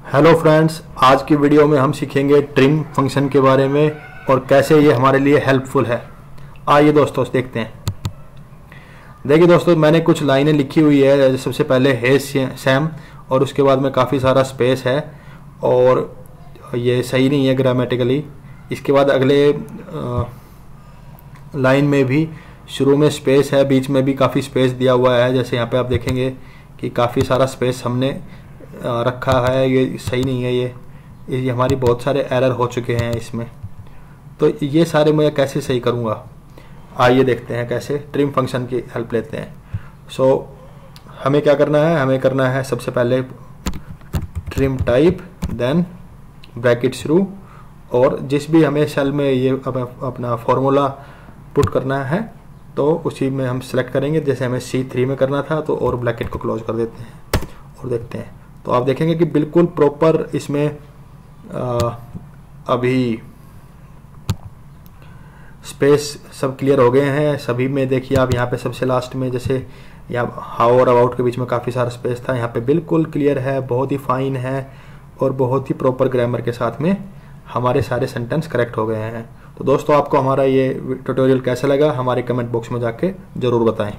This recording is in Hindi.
हेलो फ्रेंड्स आज की वीडियो में हम सीखेंगे ट्रिम फ़ंक्शन के बारे में और कैसे ये हमारे लिए हेल्पफुल है। आइए दोस्तों, देखते हैं। देखिए दोस्तों, मैंने कुछ लाइनें लिखी हुई है। सबसे पहले है सैम और उसके बाद में काफ़ी सारा स्पेस है और ये सही नहीं है ग्रामेटिकली इसके बाद अगले लाइन में भी शुरू में स्पेस है, बीच में भी काफ़ी स्पेस दिया हुआ है। जैसे यहाँ पे आप देखेंगे कि काफ़ी सारा स्पेस हमने रखा है ये सही नहीं है ये। ये हमारी बहुत सारे एरर हो चुके हैं इसमें। तो ये सारे मैं कैसे सही करूँगा? आइए देखते हैं कैसे ट्रिम फ़ंक्शन की हेल्प लेते हैं। सो so, हमें क्या करना है? हमें करना है सबसे पहले ट्रिम टाइप देन ब्रैकेट शुरू। और जिस भी हमें सेल में ये अपना फॉर्मूला पुट करना है तो उसी में हम सेलेक्ट करेंगे। जैसे हमें सी थ्री में करना था तो और ब्रैकेट को क्लोज कर देते हैं और देखते हैं। तो आप देखेंगे कि बिल्कुल प्रॉपर इसमें आ, अभी स्पेस सब क्लियर हो गए हैं। सभी में देखिए आप यहाँ पे सबसे लास्ट में जैसे यहाँ हाउ और अबाउट के बीच में काफ़ी सारा स्पेस था। यहाँ पे बिल्कुल क्लियर है बहुत ही फाइन है और बहुत ही प्रॉपर ग्रामर के साथ में हमारे सारे सेंटेंस करेक्ट हो गए हैं। तो दोस्तों आपको हमारा ये ट्यूटोरियल कैसा लगा हमारे कमेंट बॉक्स में जाके ज़रूर बताएँ।